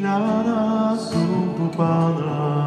iluminarás tu palabra.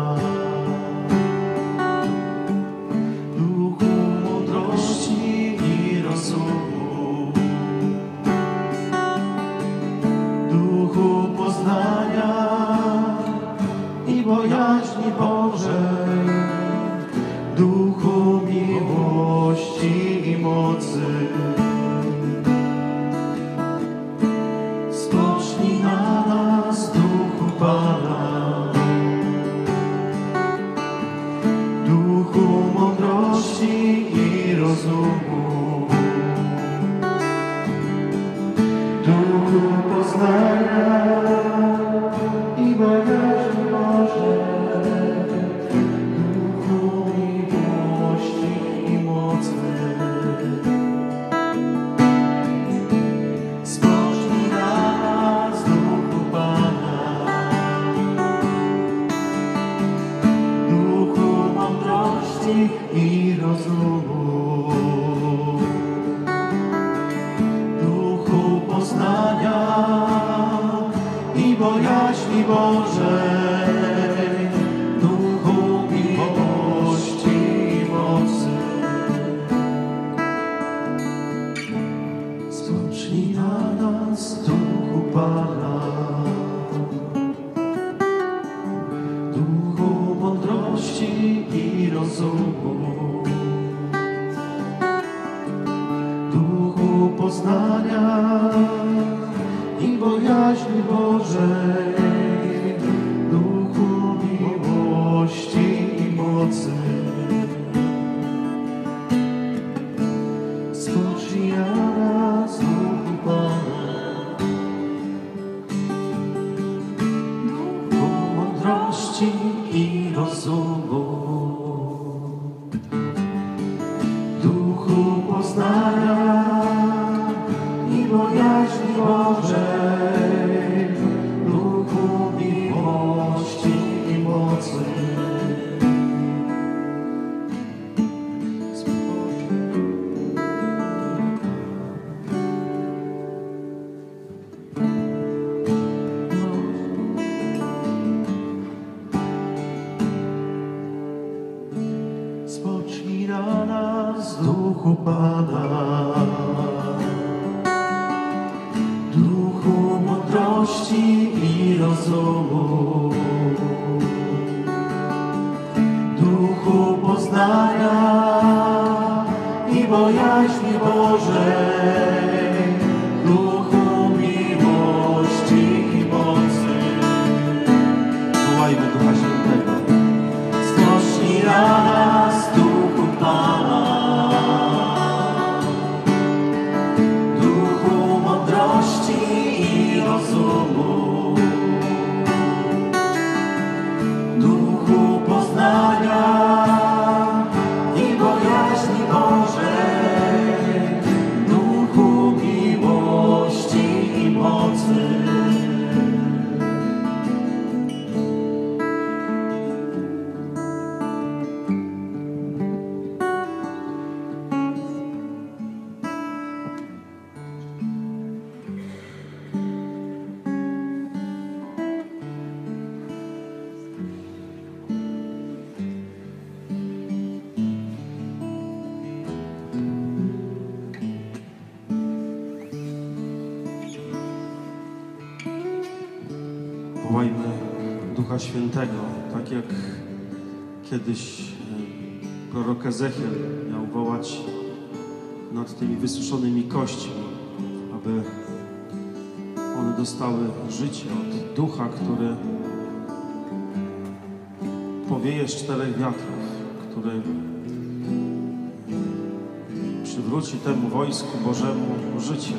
przywróci temu wojsku Bożemu życie.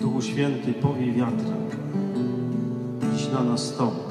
Duchu Święty, powiej wiatrem, dziś na nas Tobą.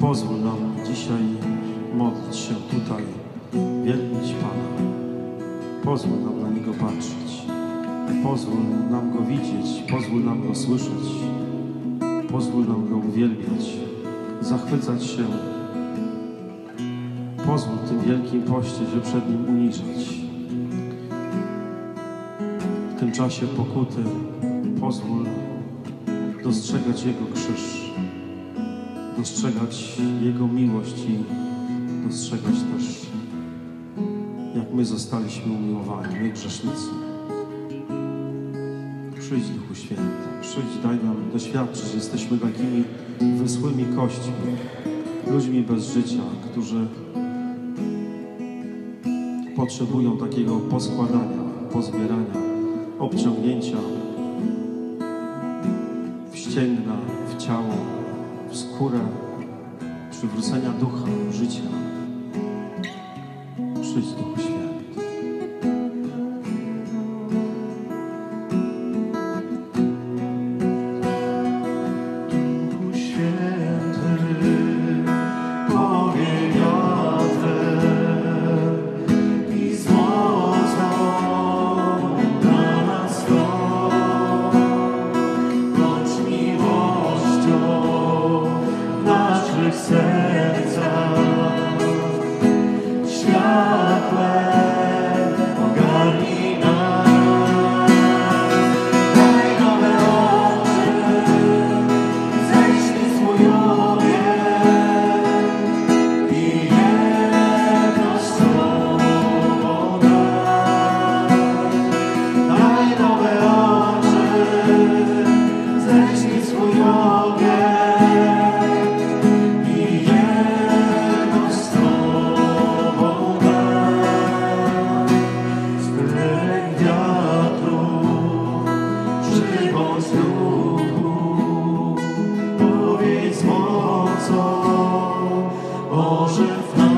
Pozwól nam dzisiaj modlić się tutaj, wielbić Pana. Pozwól nam na Niego patrzeć. Pozwól nam Go widzieć, pozwól nam Go słyszeć. Pozwól nam Go uwielbiać, zachwycać się. Pozwól tym wielkim poście się przed Nim uniżać. W tym czasie pokuty pozwól dostrzegać Jego krzyż, dostrzegać Jego miłość i dostrzegać też, jak my zostaliśmy umiłowani, my grzesznicy. Przyjdź Duchu Święty, przyjdź, daj nam doświadczyć, że jesteśmy takimi wysłymi kośćmi, ludźmi bez życia, którzy potrzebują takiego poskładania, pozbierania, obciągnięcia ożyw nas,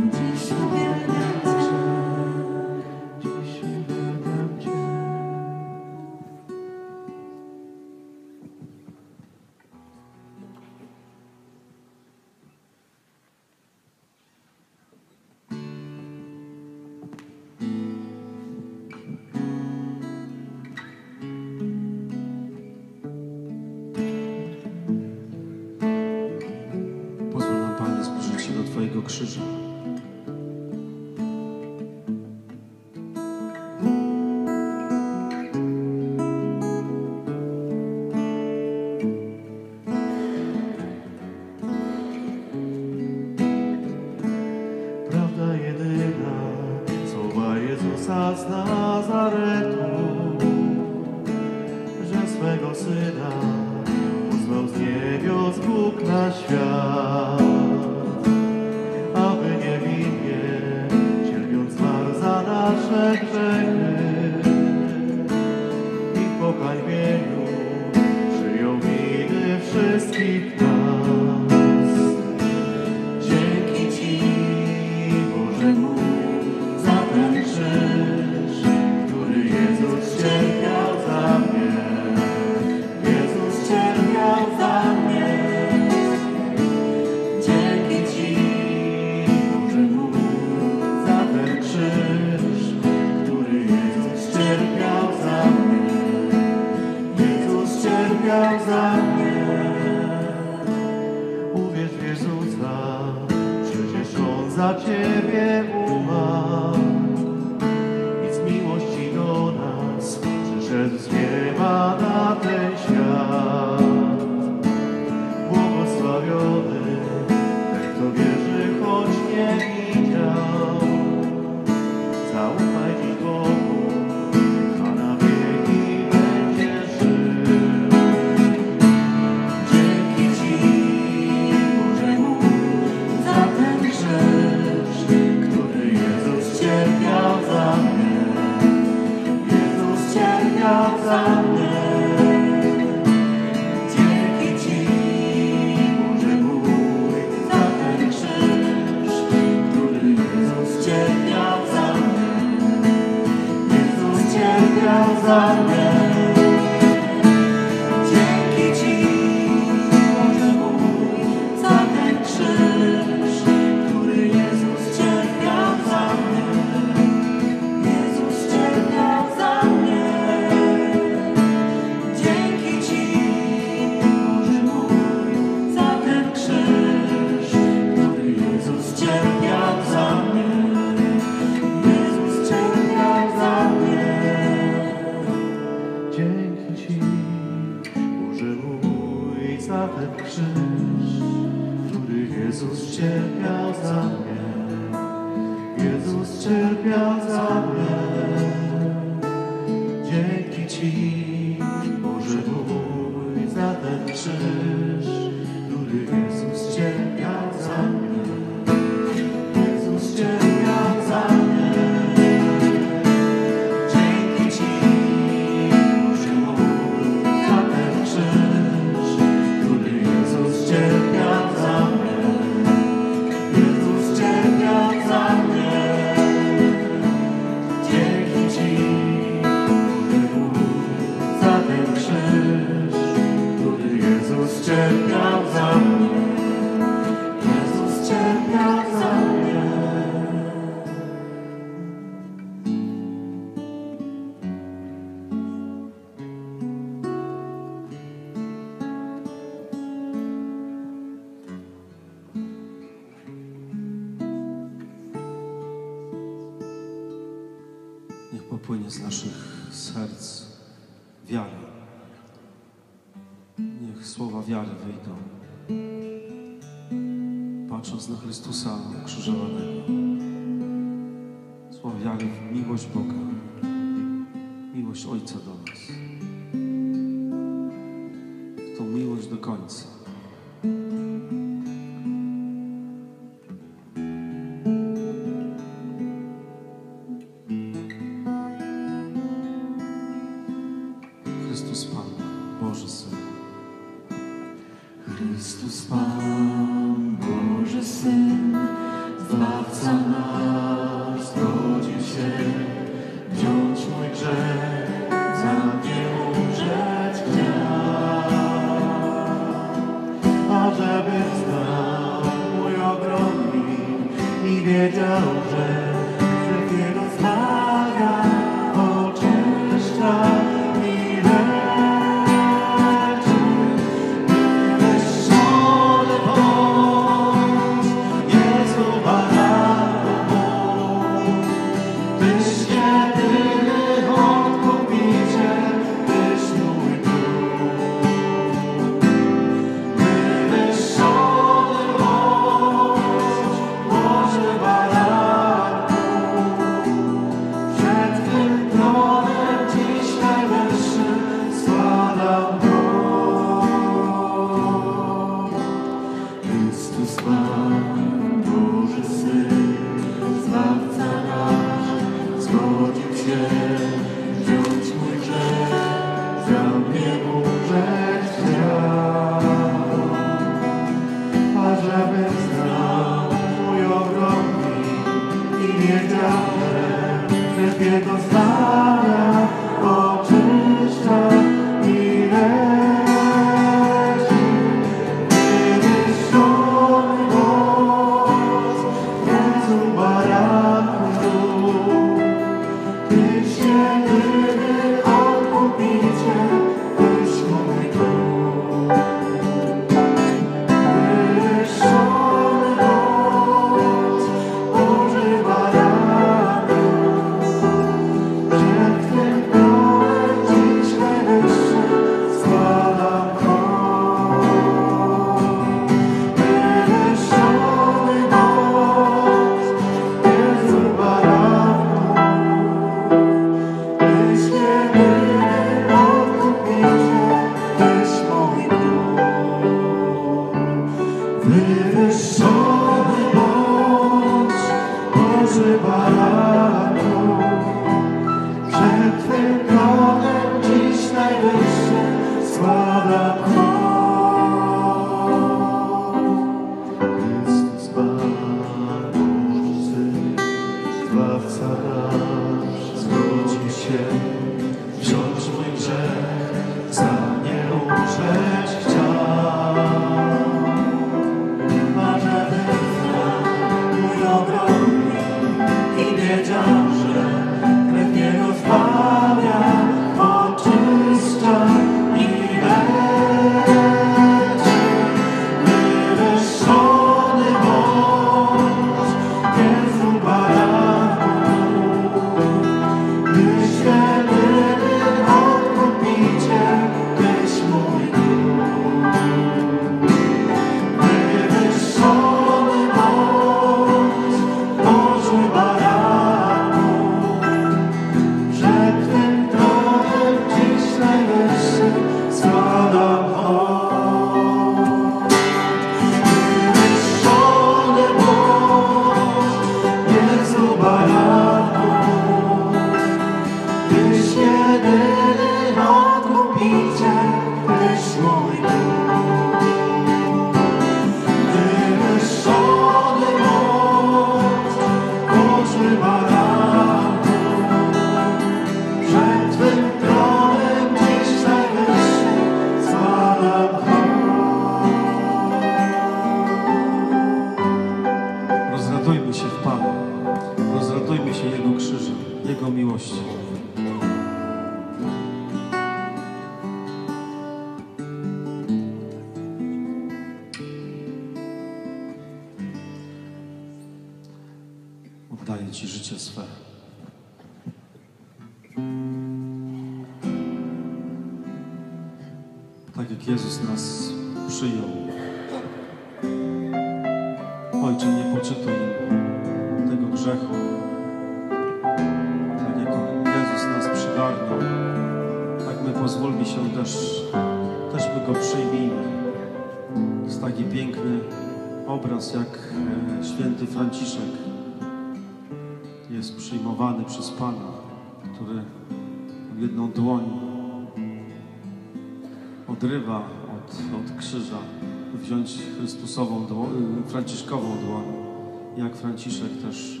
Franciszek też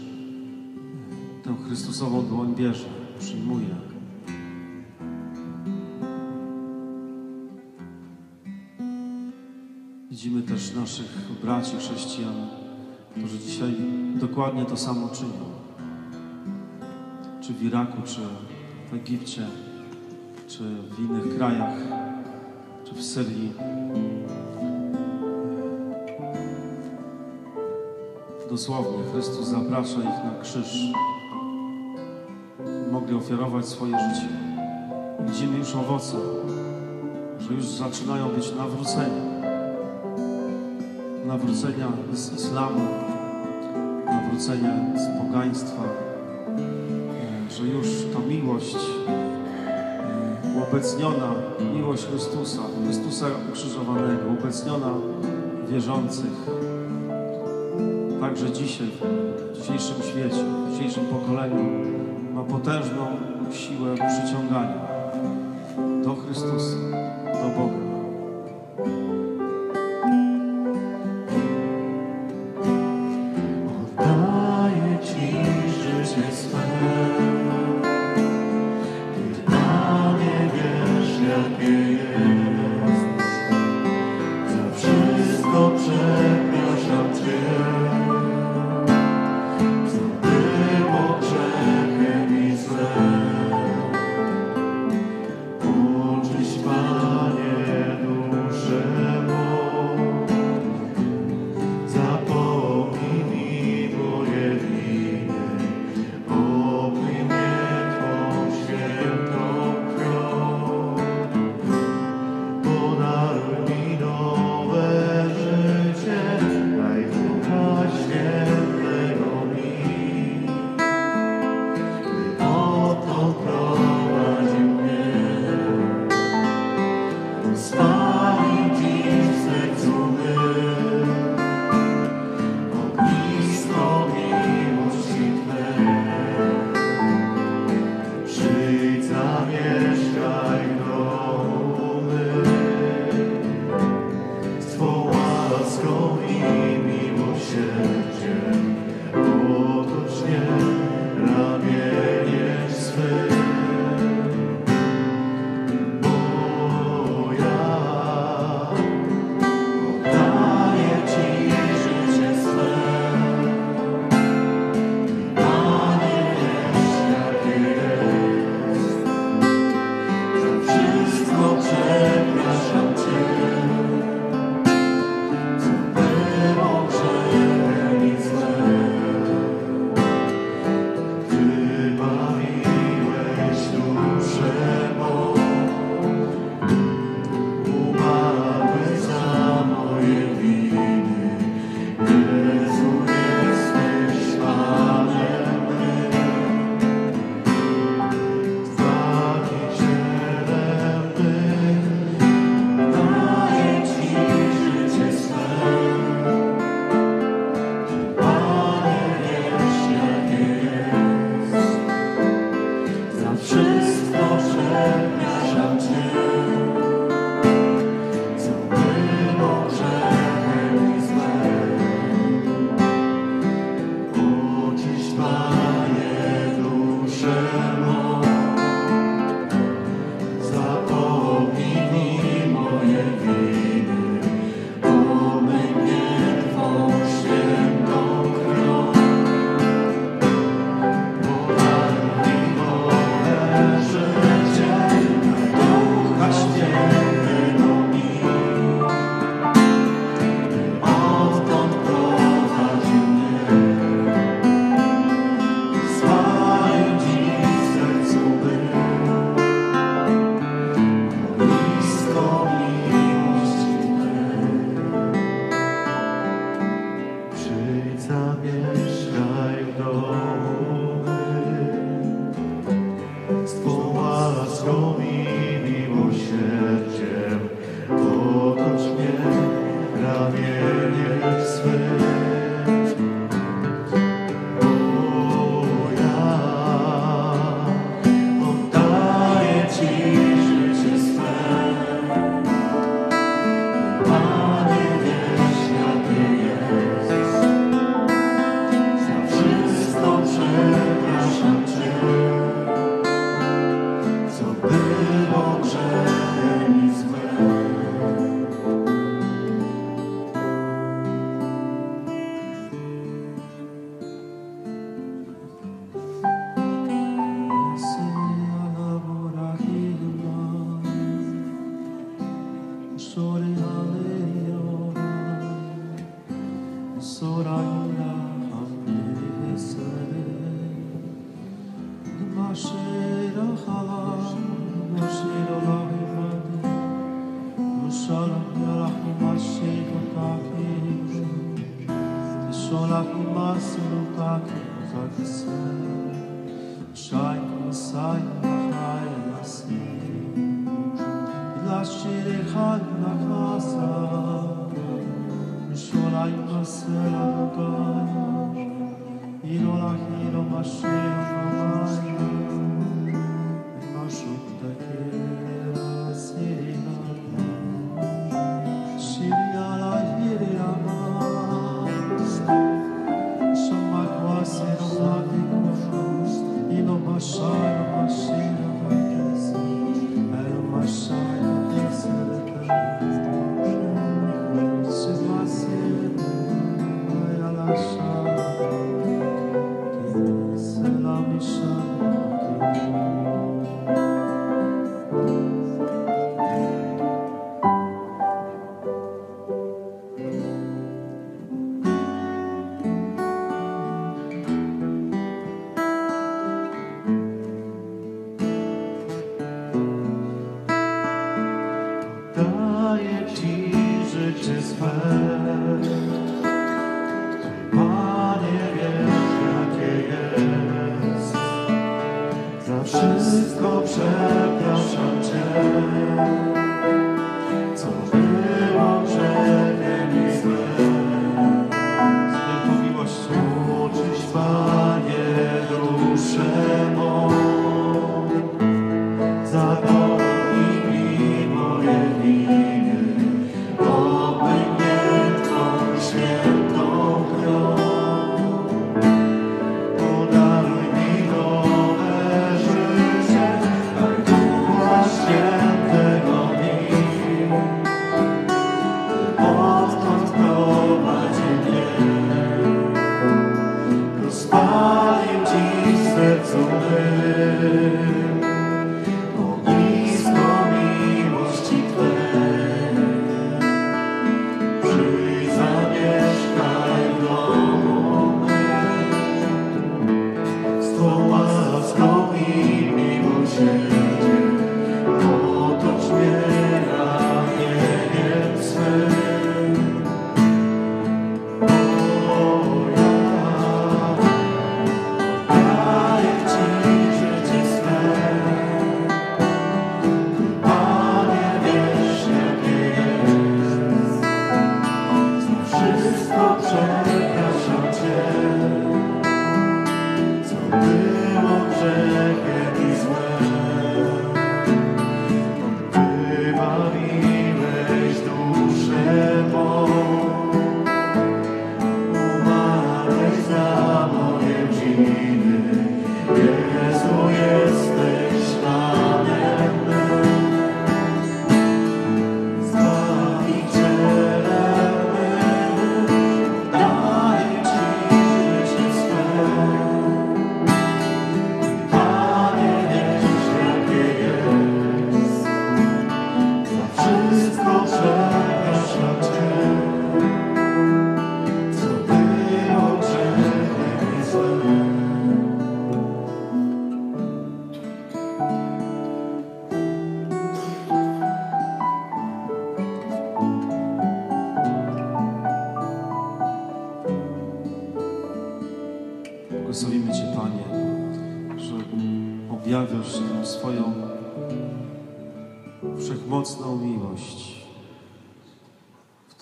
e, tę Chrystusową dłoń bierze, przyjmuje. Widzimy też naszych braci chrześcijan, którzy dzisiaj dokładnie to samo czynią. Czy w Iraku, czy w Egipcie, czy w innych krajach, czy w Syrii. Dosłownie, Chrystus zaprasza ich na krzyż. Mogli ofiarować swoje życie. Widzimy już owoce, że już zaczynają być nawrócenia. Nawrócenia z islamu, nawrócenia z pogaństwa, że już ta miłość uobecniona, miłość Chrystusa, Chrystusa ukrzyżowanego, uobecniona wierzących, także dzisiaj, w dzisiejszym świecie, w dzisiejszym pokoleniu ma potężną siłę przyciągania do Chrystusa, do Boga.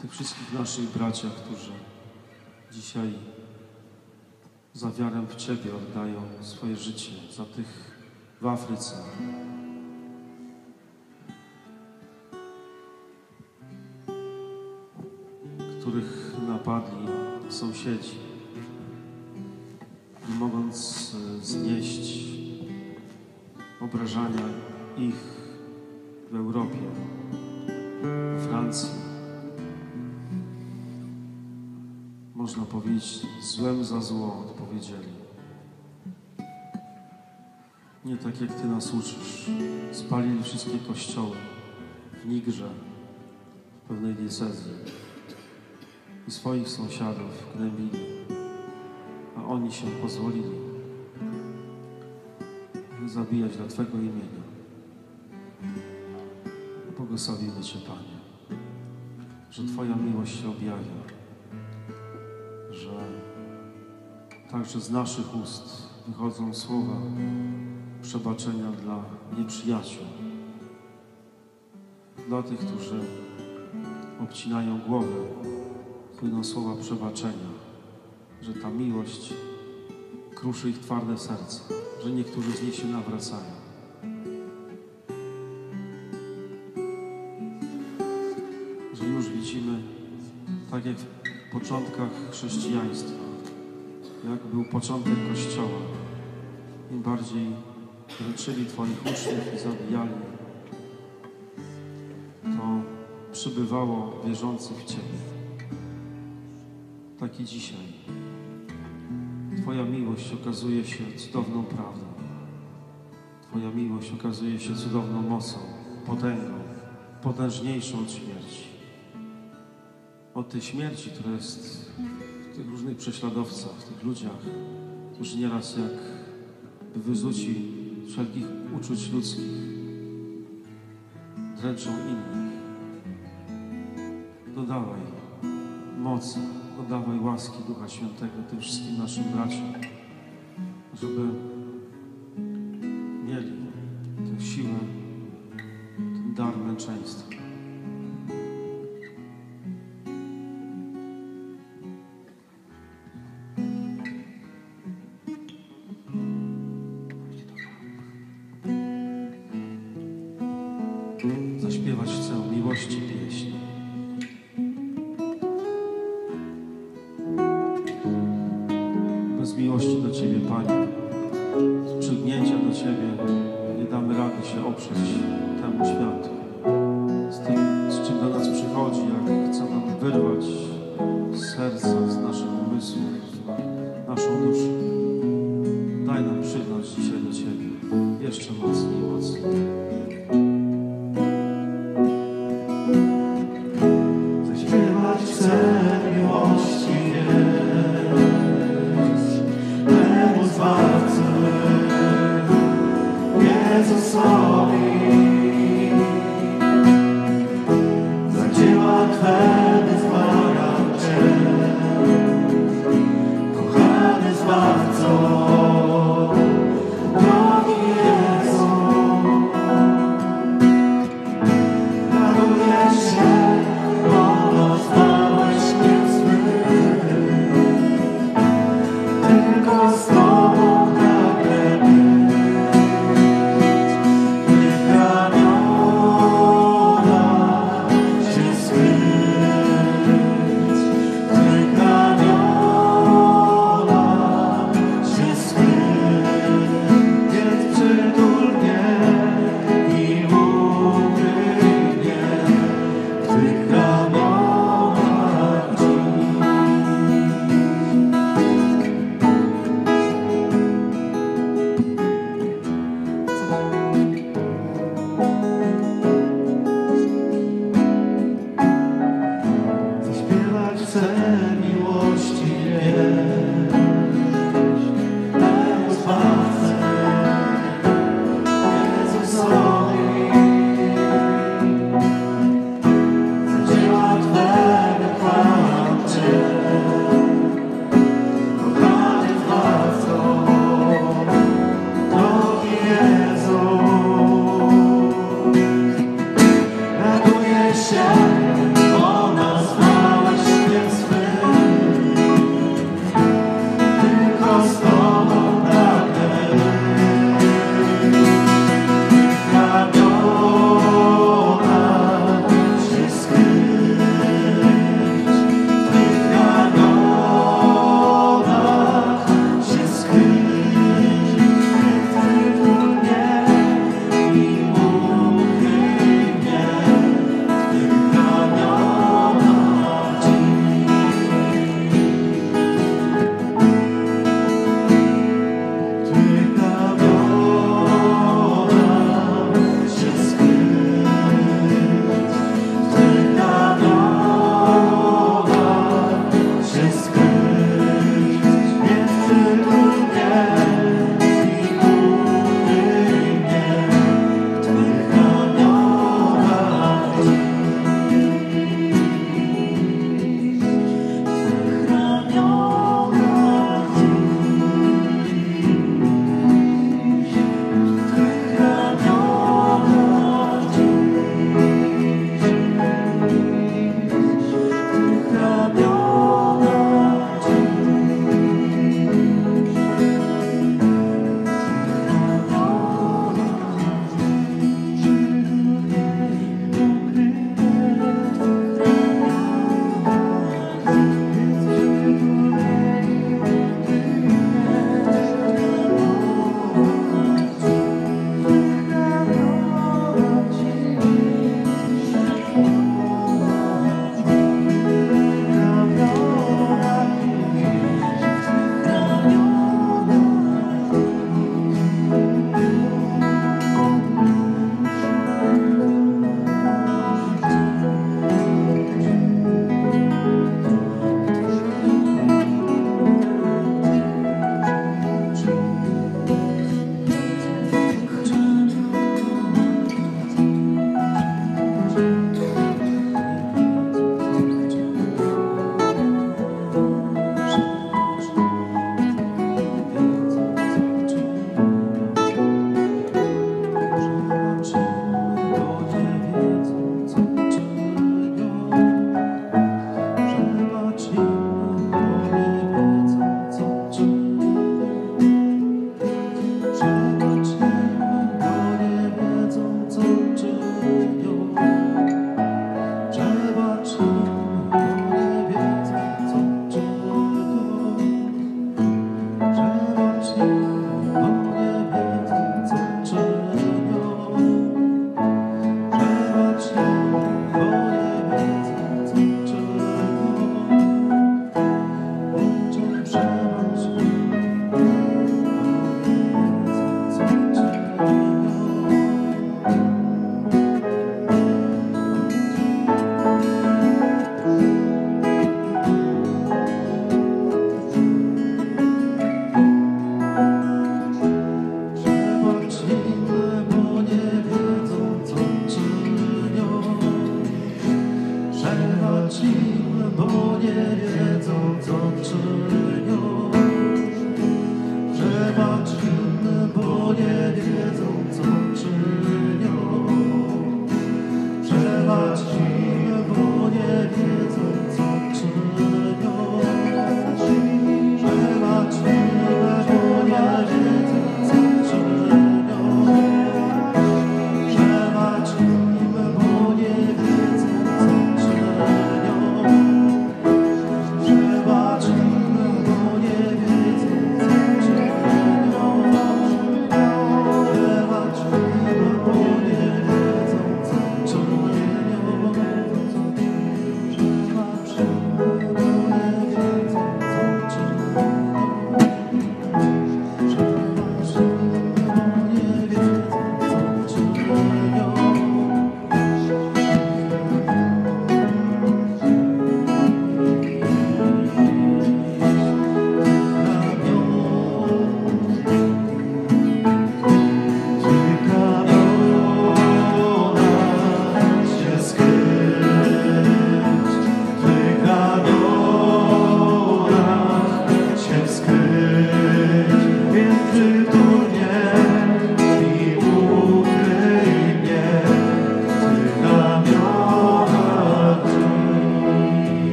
tych wszystkich naszych bracia, którzy dzisiaj za wiarę w Ciebie oddają swoje życie, za tych w Afryce. których napadli sąsiedzi. za zło odpowiedzieli. Nie tak jak Ty nas uczysz. Spalili wszystkie kościoły w Nigrze, w pewnej diecezji i swoich sąsiadów gnębili, a oni się pozwolili zabijać dla Twego imienia. Błogosławimy Cię, Panie, że Twoja miłość się objawia także z naszych ust wychodzą słowa przebaczenia dla nieprzyjaciół, dla tych, którzy obcinają głowę, płyną słowa przebaczenia, że ta miłość kruszy ich twarde serce, że niektórzy z nich się nawracają. Że już widzimy, tak jak w początkach chrześcijaństwa, jak był początek Kościoła, im bardziej leczyli Twoich uczniów i zabijali, to przybywało wierzących w Ciebie. Tak i dzisiaj. Twoja miłość okazuje się cudowną prawdą. Twoja miłość okazuje się cudowną mocą, potęgą, potężniejszą od śmierci. Od tej śmierci, która jest w tych różnych prześladowcach, ludziach, którzy nieraz jak wyzuci wszelkich uczuć ludzkich, dręczą innych. Dodawaj mocy, dodawaj łaski Ducha Świętego tym wszystkim naszym braciom, żeby mieli tę siłę, ten dar męczeństwa.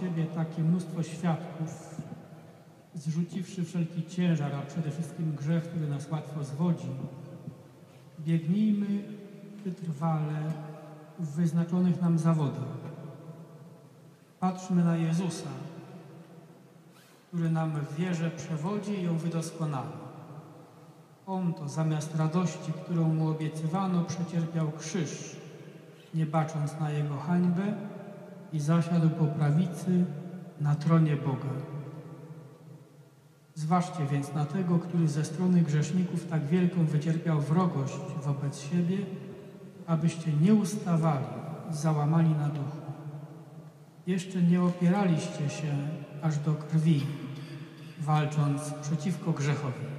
Siebie takie mnóstwo świadków, zrzuciwszy wszelki ciężar, a przede wszystkim grzech, który nas łatwo zwodzi, biegnijmy wytrwale w wyznaczonych nam zawodach. Patrzmy na Jezusa, który nam w wierze przewodzi i ją wydoskonala. On to zamiast radości, którą mu obiecywano, przecierpiał krzyż, nie bacząc na jego hańbę i zasiadł po prawicy na tronie Boga. Zważcie więc na tego, który ze strony grzeszników tak wielką wycierpiał wrogość wobec siebie, abyście nie ustawali, załamani na duchu. Jeszcze nie opieraliście się aż do krwi, walcząc przeciwko grzechowi.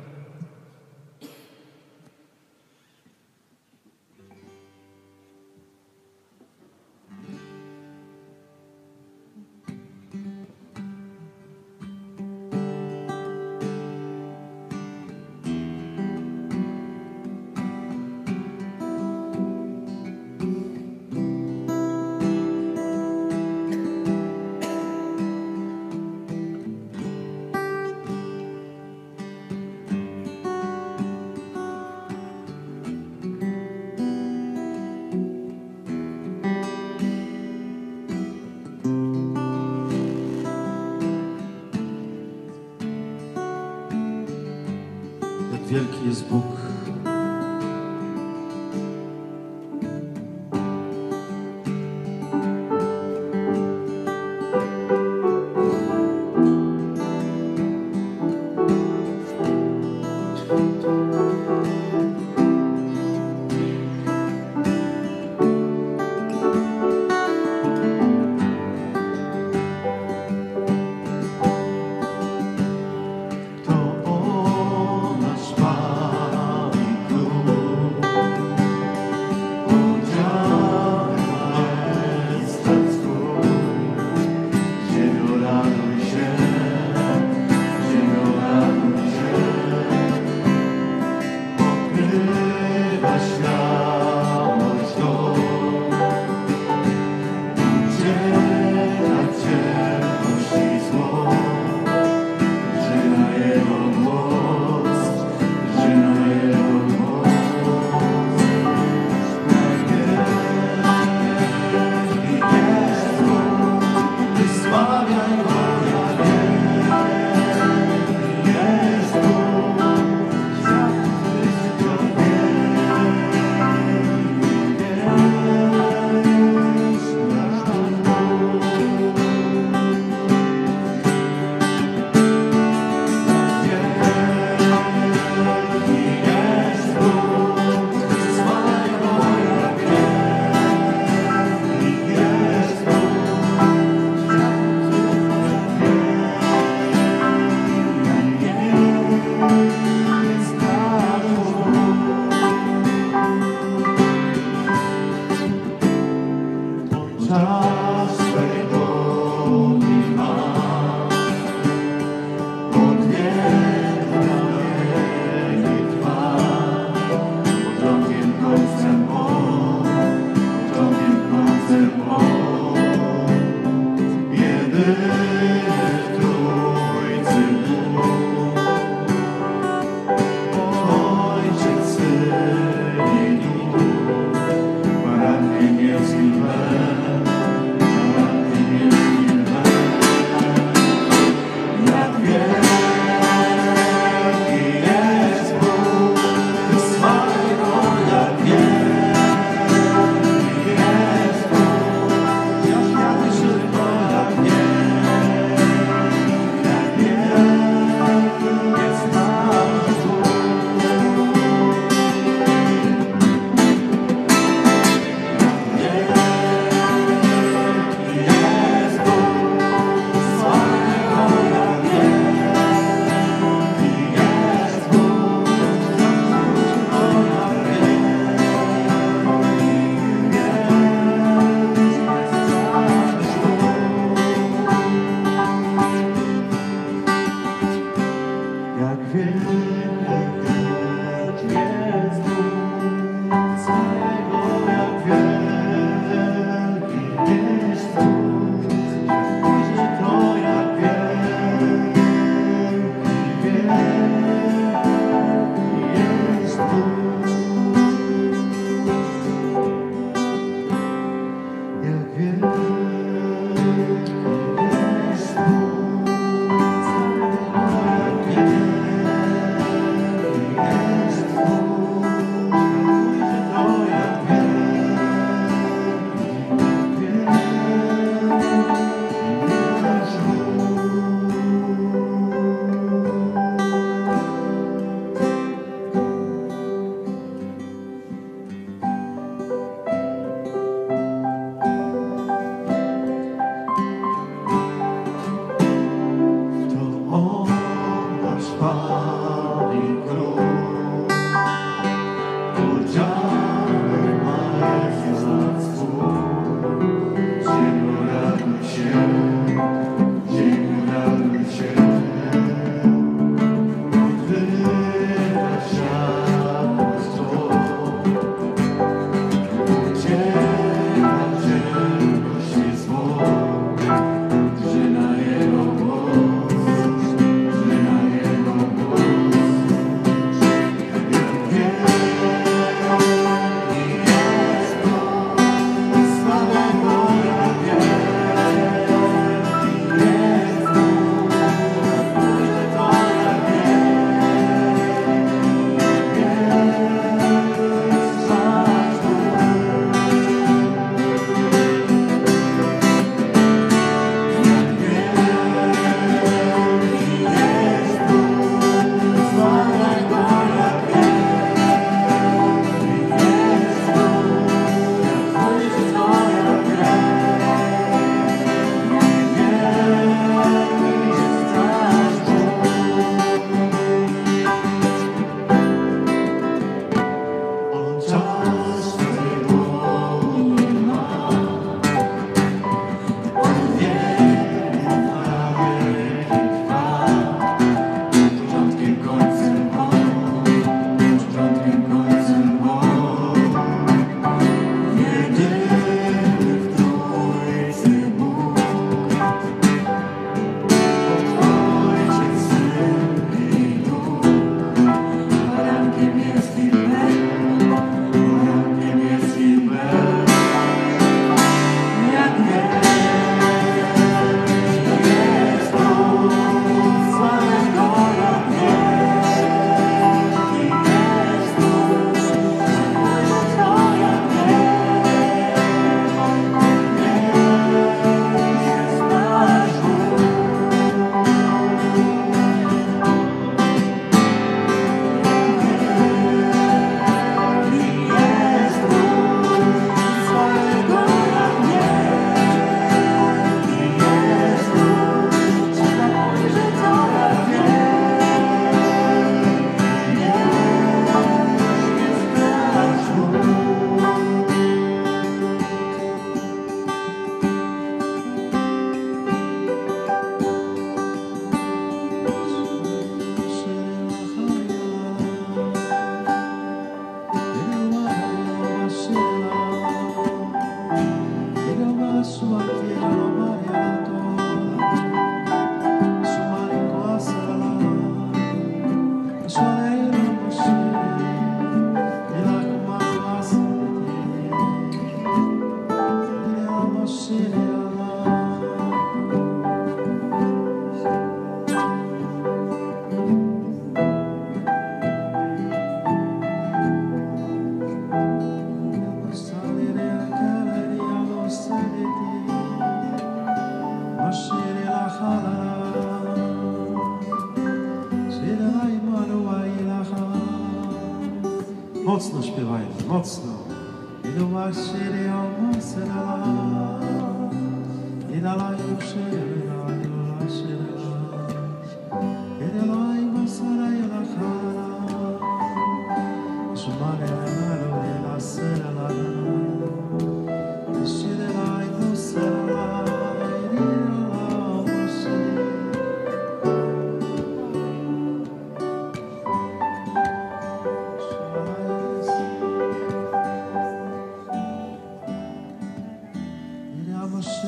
Niech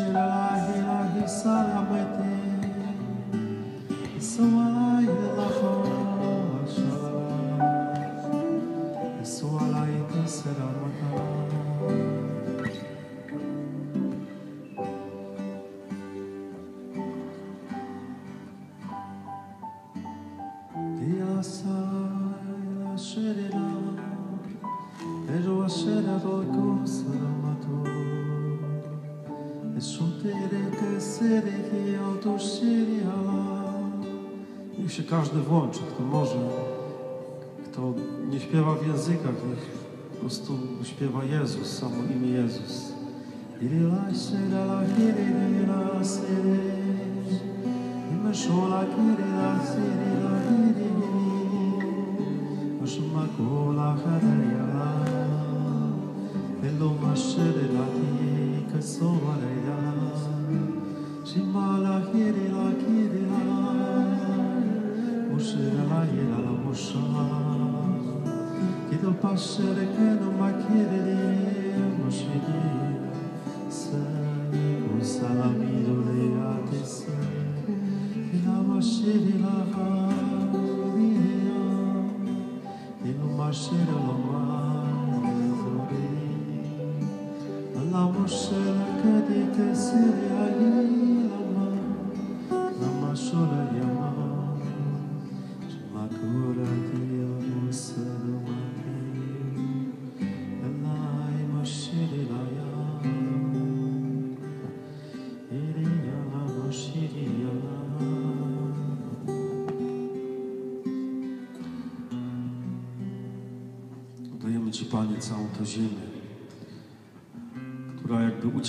językach, niech po prostu śpiewa Jezus, samo imię Jezus. Shimala hiri la kiri la Mushira και το πάσε λεκένο μακέρι μοσχεγή σε un salamiro de atesa e la mashiri la hadia e no mashira la mazori la mashira kadite siri ayila ma la mashora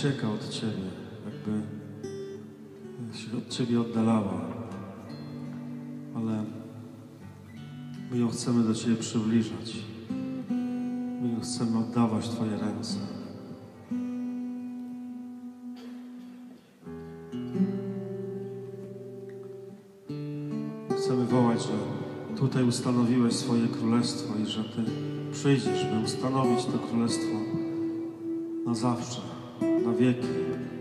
ucieka od Ciebie, jakby się od Ciebie oddalała. Ale my ją chcemy do Ciebie przybliżać. My ją chcemy oddawać Twoje ręce. Chcemy wołać, że tutaj ustanowiłeś swoje królestwo i że Ty przyjdziesz, by ustanowić to królestwo na zawsze, na wieki. Do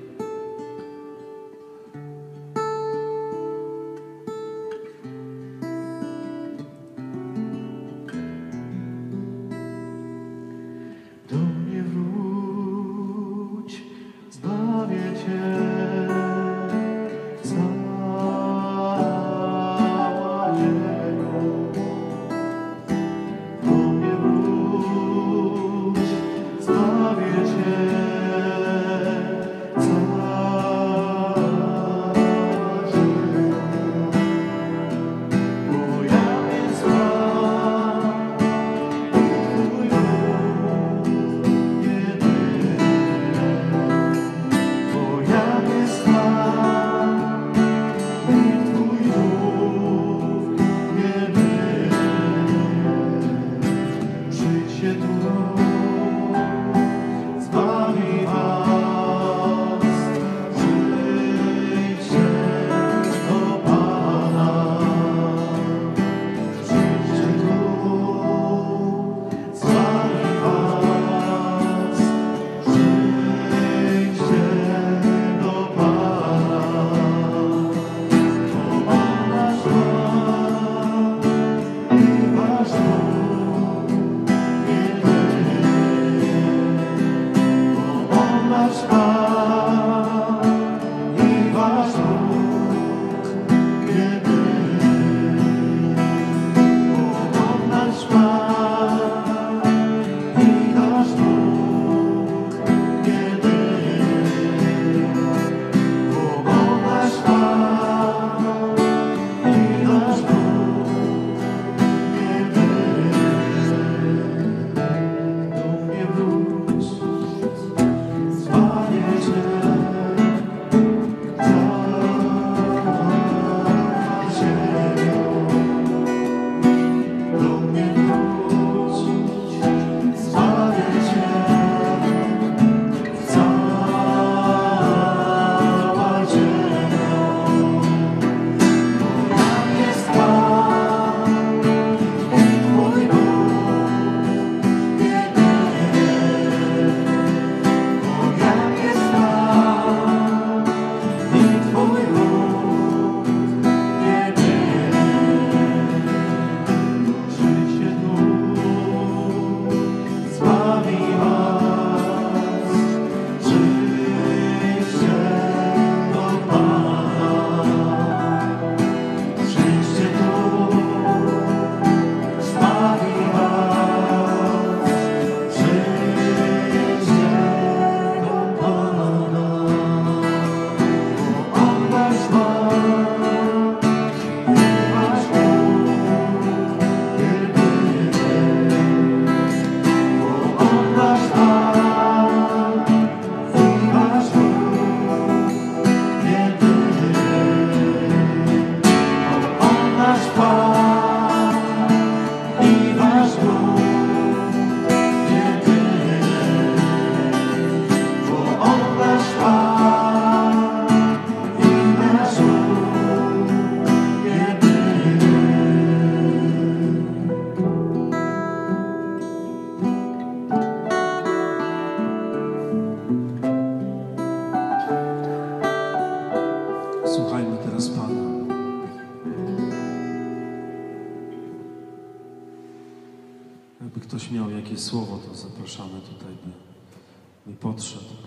by podszedł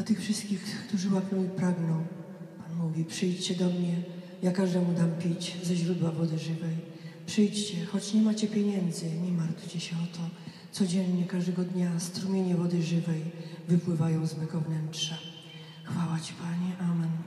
Dla tych wszystkich, którzy łapią i pragną, Pan mówi, przyjdźcie do mnie, ja każdemu dam pić ze źródła wody żywej. Przyjdźcie, choć nie macie pieniędzy, nie martwcie się o to. Codziennie, każdego dnia strumienie wody żywej wypływają z mego wnętrza. Chwała Ci, Panie. Amen.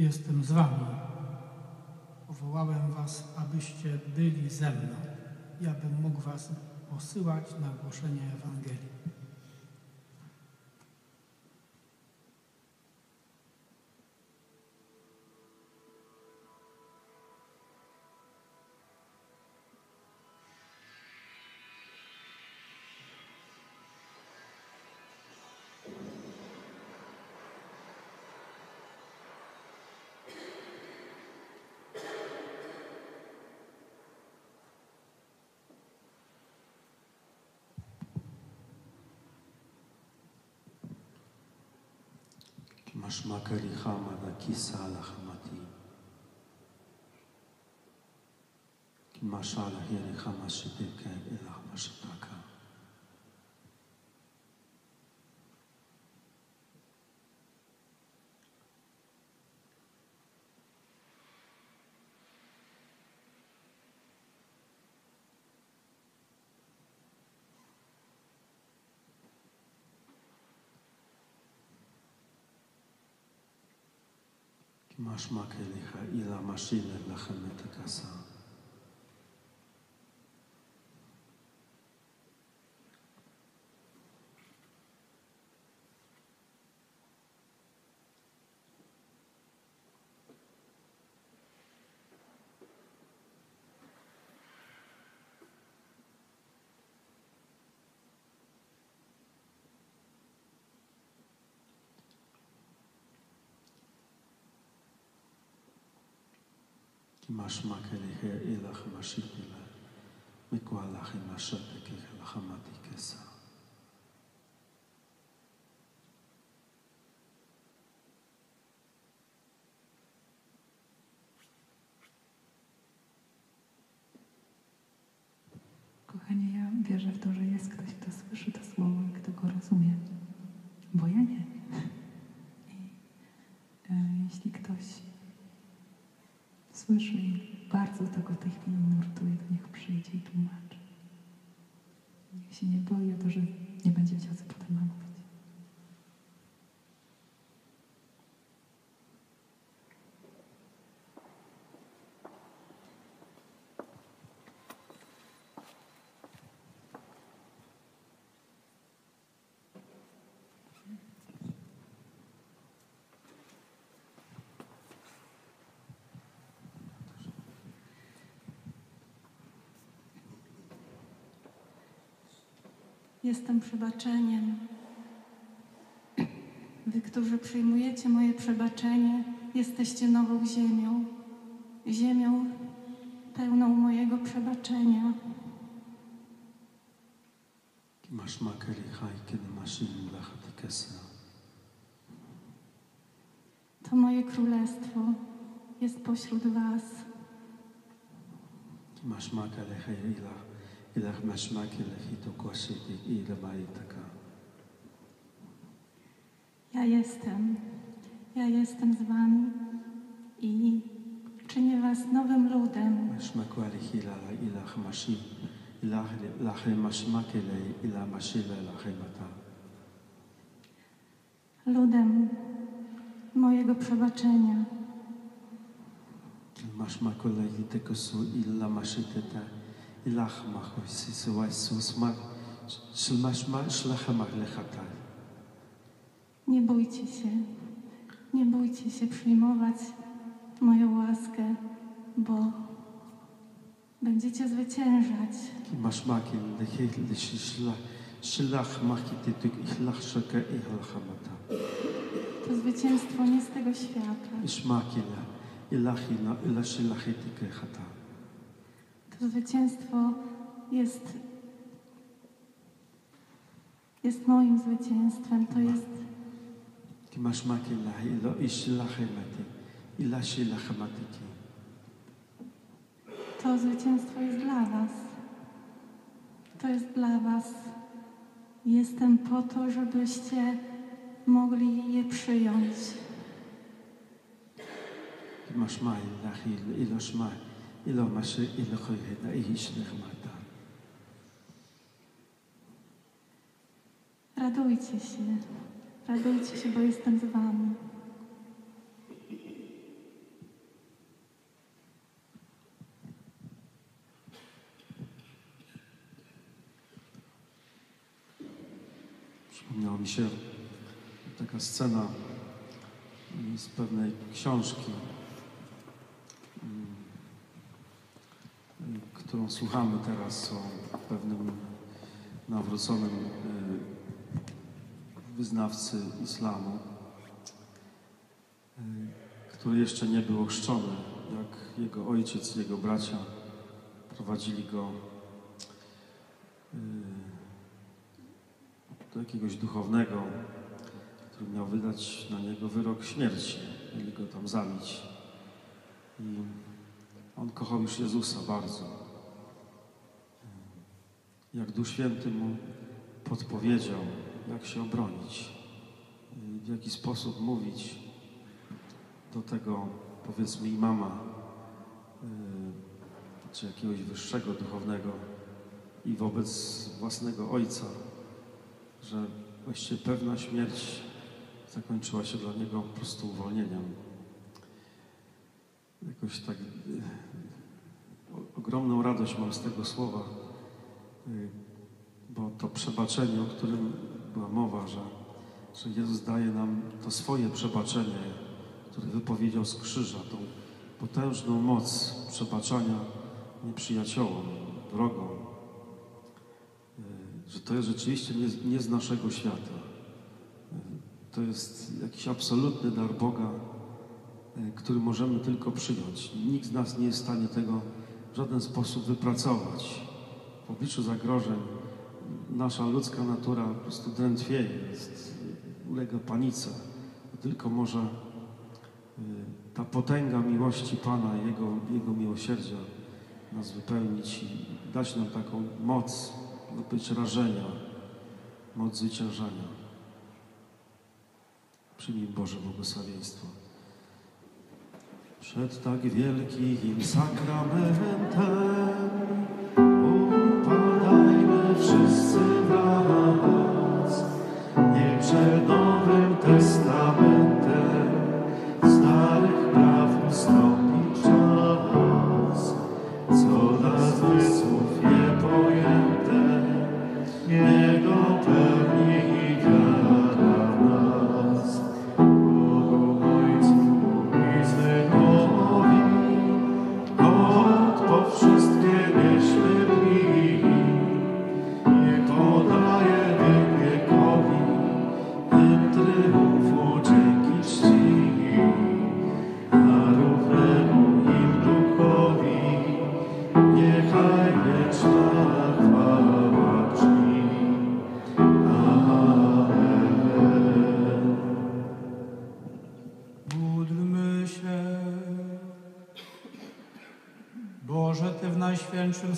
Jestem z wami. Powołałem was, abyście byli ze mną. Ja bym mógł was posyłać na głoszenie Ewangelii. Haşmakari Hamadaki Salahmati Maşallah yeri Hamaşideke İlah Maşidaka חשמק אליך, אילה משאילה לכם את הגסה. משמע כנראה אילך משיב אליי, מגוע לך עם השתק כלחמתי כסר. Słyszę i bardzo tego tej chwili nurtuje, to niech przyjdzie i tłumaczy. Niech się nie boi o to, że nie będzie wiedział, co potem ma mówić. Jestem przebaczeniem. Wy, którzy przyjmujecie moje przebaczenie, jesteście nową ziemią, ziemią pełną mojego przebaczenia. Masz makery kiedy masz. To moje królestwo jest pośród was. Masz makery hajrila ilach mashmaki lehito kositi ila maitaka. Ja jestem, ja jestem z wami i czynię was nowym ludem. Mashmaku alihila ilach mashi ilach lachem mashmaki le ila mashi le lachemata. Ludem mojego przebaczenia. Mashmaku lehite kosu ila mashitetak. אילך מחוי סיסו איסוס מר, של משמע שלכם לחטאי. Nie bójcie się. Nie bójcie się przyjmować moją łaskę, bo będziecie zwyciężać. כי משמע כלכי לשלח, שלך מחי תתוק אילך שקה אילה חמתה. To zwycięstwo nie z tego świata. ישמע כלה, אילך אילה שלכי תקחתה. To zwycięstwo jest, jest moim zwycięstwem. To jest. To zwycięstwo jest dla Was. To jest dla Was. Jestem po to, żebyście mogli je przyjąć. مش معي الأخي إلى شمعي iloma shi ilakoye na ihish nechmata. Radujcie się, radujcie się, bo jestem z wami. Przypomniała mi się taka scena z pewnej książki którą słuchamy teraz o pewnym nawróconym y, wyznawcy islamu, y, który jeszcze nie był ochrzczony, jak jego ojciec jego bracia prowadzili go y, do jakiegoś duchownego, który miał wydać na niego wyrok śmierci. Mieli go tam zabić. I on kochał już Jezusa bardzo. Jak Duch Święty mu podpowiedział, jak się obronić, w jaki sposób mówić do tego, powiedzmy, imama, y, czy jakiegoś wyższego duchownego i wobec własnego ojca, że właściwie pewna śmierć zakończyła się dla niego po prostu uwolnieniem. Jakoś tak o- ogromną radość mam z tego słowa, to przebaczenie, o którym była mowa, że, że Jezus daje nam to swoje przebaczenie, które wypowiedział z krzyża, tą potężną moc przebaczania nieprzyjaciołom, wrogom, y, że to jest rzeczywiście nie, nie z naszego świata. Y, To jest jakiś absolutny dar Boga, y, który możemy tylko przyjąć. Nikt z nas nie jest w stanie tego w żaden sposób wypracować. W obliczu zagrożeń nasza ludzka natura po prostu drętwieje, jest, ulega panice. Tylko może y, ta potęga miłości Pana Jego, Jego miłosierdzia nas wypełnić i dać nam taką moc do być rażenia, moc zwyciężania. Przyjmij Boże błogosławieństwo. Przed tak wielkim sakramentem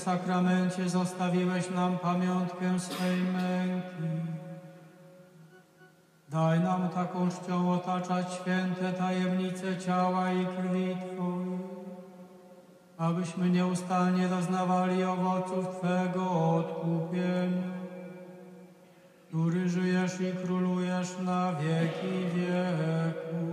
sakramencie zostawiłeś nam pamiątkę swej męki. Daj nam taką czcią otaczać święte tajemnice ciała i krwi Twojej, abyśmy nieustannie doznawali owoców Twego odkupienia, który żyjesz i królujesz na wieki wieków.